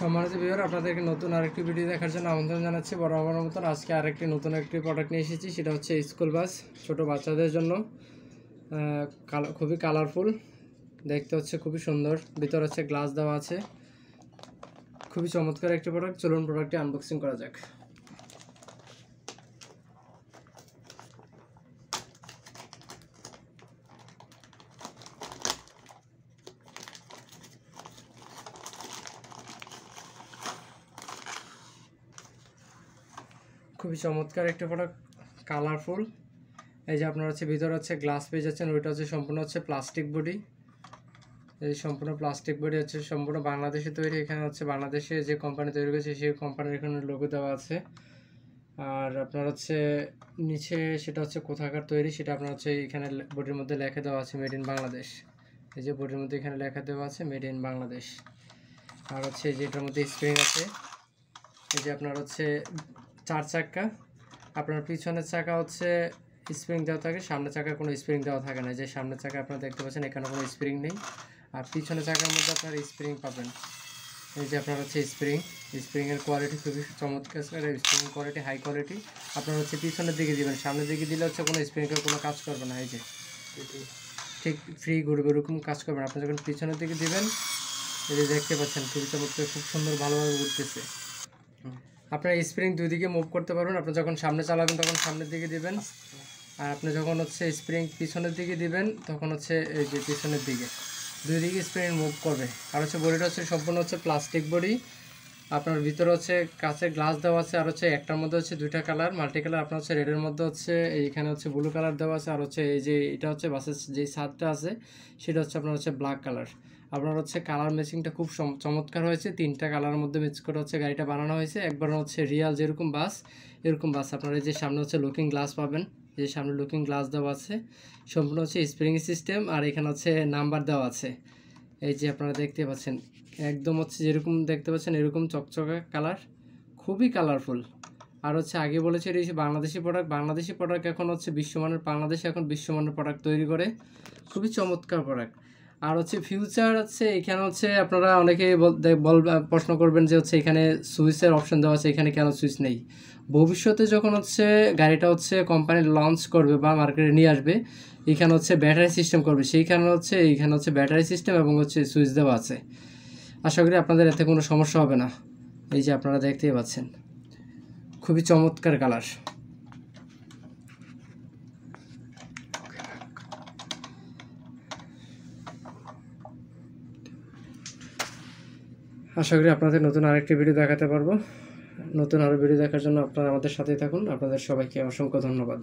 সম্মানিত বিভার আপনাদেরকে নতুন আরেকটি ভিডিও দেখার জন্য আমন্ত্রণ জানাচ্ছি। আমার মতন আজকে আরেকটি নতুন একটি প্রোডাক্ট নিয়ে এসেছি, সেটা হচ্ছে স্কুল বাস ছোট বাচ্চাদের জন্য। খুবই কালারফুল দেখতে হচ্ছে খুবই সুন্দর। ভিতর হচ্ছে গ্লাস দেওয়া আছে। খুবই চমৎকার একটি প্রোডাক্ট চলুন প্রোডাক্টটি আনবক্সিং করা যাক। খুবই চমৎকার একটা প্রোডাক্ট কালারফুল এই যে আপনার হচ্ছে ভিতরে হচ্ছে গ্লাস পেয়ে যাচ্ছেন, ওইটা হচ্ছে সম্পূর্ণ হচ্ছে প্লাস্টিক বডি এই সম্পূর্ণ প্লাস্টিক বডি হচ্ছে সম্পূর্ণ বাংলাদেশে তৈরি, এখানে হচ্ছে বাংলাদেশে যে কোম্পানি তৈরি করেছে, সেই কোম্পানির এখানে লোগো দেওয়া আছে। আর আপনার হচ্ছে নিচে সেটা হচ্ছে কোথাকার তৈরি, সেটা আপনার হচ্ছে এখানে বডির মধ্যে লেখা দেওয়া আছে মেড ইন বাংলাদেশ। এই যে বডির মধ্যে এখানে লেখা দেওয়া আছে মেড ইন বাংলাদেশ। আর হচ্ছে এই যে এটার মধ্যে স্প্রিং আছে। এই যে আপনার হচ্ছে চার চাকা আপনার পিছনের চাকা হচ্ছে স্প্রিং দেওয়া থাকে, সামনের চাকার কোনো স্প্রিং দেওয়া থাকে না। যে সামনের চাকা আপনারা দেখতে পাচ্ছেন, এখানে কোনো স্প্রিং নেই। আর পিছনের চাকার মধ্যে আপনার স্প্রিং পাবেন। এই যে আপনার হচ্ছে স্প্রিং স্প্রিংয়ের কোয়ালিটি খুবই চমৎকার স্প্রিং কোয়ালিটি হাই কোয়ালিটি আপনার হচ্ছে পিছনের দিকে দিবেন, সামনের দিকে দিলে হচ্ছে কোনো স্প্রিংয়ের কোনো কাজ করবে না। এই যে ঠিক ফ্রি ঘুরবে এরকম কাজ করবে না। আপনি যখন পিছনের দিকে দিবেন, এই যে দেখতে পাচ্ছেন, খুবই চমৎকার, খুব সুন্দর, ভালোভাবে ঘুরতেছে আপনার স্প্রিং দুই দিকে মুভ করতে পারবেন। আপনি যখন সামনে চালাবেন তখন সামনের দিকে দিবেন। আর আপনি যখন হচ্ছে স্প্রিং পিছনের দিকে দিবেন, তখন হচ্ছে এই যে পিছনের দিকে। দুই দিকে স্প্রিং মুভ করবে। আর হচ্ছে বডিটা হচ্ছে সম্পূর্ণ হচ্ছে প্লাস্টিক বডি আপনার ভিতরে হচ্ছে কাঁচের গ্লাস দেওয়া আছে, আর হচ্ছে একটার মধ্যে হচ্ছে দুইটা কালার মাল্টি কালার আপনার হচ্ছে রেডের মধ্যে হচ্ছে এইখানে হচ্ছে ব্লু কালার দেওয়া আছে, আর হচ্ছে এই যে এটা হচ্ছে বাসের যে ছাদটা আছে, সেটা হচ্ছে আপনার হচ্ছে ব্ল্যাক কালার আপনার হচ্ছে কালার ম্যাচিংটা খুব চমৎকার হয়েছে, তিনটা কালারের মধ্যে মিক্স করে হচ্ছে গাড়িটা বানানো হয়েছে। একবার হচ্ছে রিয়াল যেরকম বাস এরকম বাস আপনার এই যে সামনে হচ্ছে লুকিং গ্লাস পাবেন যে সামনে লুকিং গ্লাস দেওয়া আছে, সম্পূর্ণ হচ্ছে স্প্রিং সিস্টেম আর এখানে হচ্ছে নাম্বার দেওয়া আছে। এই যে আপনারা দেখতে পাচ্ছেন, একদম হচ্ছে যেরকম দেখতে পাচ্ছেন, এরকম চকচকে কালার, খুবই কালারফুল আর হচ্ছে আগে বলেছে এটা হচ্ছে বাংলাদেশি প্রোডাক্ট বাংলাদেশি প্রোডাক্ট এখন হচ্ছে বিশ্বমানের, বাংলাদেশে এখন বিশ্বমানের প্রোডাক্ট তৈরি করে, খুবই চমৎকার প্রোডাক্ট আর হচ্ছে ফিউচার হচ্ছে, এখানে হচ্ছে আপনারা দে- বল প্রশ্ন করবেন যে হচ্ছে এখানে সুইচের অপশন দেওয়া আছে, এখানে কেন সুইচ নেই? ভবিষ্যতে যখন হচ্ছে গাড়িটা হচ্ছে কোম্পানি লঞ্চ করবে বা মার্কেটে নিয়ে আসবে, এখানে হচ্ছে ব্যাটারি সিস্টেম করবে, সেইখানে হচ্ছে, এইখানে হচ্ছে ব্যাটারি সিস্টেম এবং হচ্ছে সুইচ দেওয়া আছে। আশা করি আপনাদের এতে কোনো সমস্যা হবে না। এই যে আপনারা দেখতেই পাচ্ছেন। খুবই চমৎকার কালার আশা করি আপনাদের নতুন আরেকটি ভিডিও দেখাতে পারব। নতুন আরও ভিডিও দেখার জন্য আপনারা আমাদের সাথেই থাকুন। আপনাদের সবাইকে অসংখ্য ধন্যবাদ।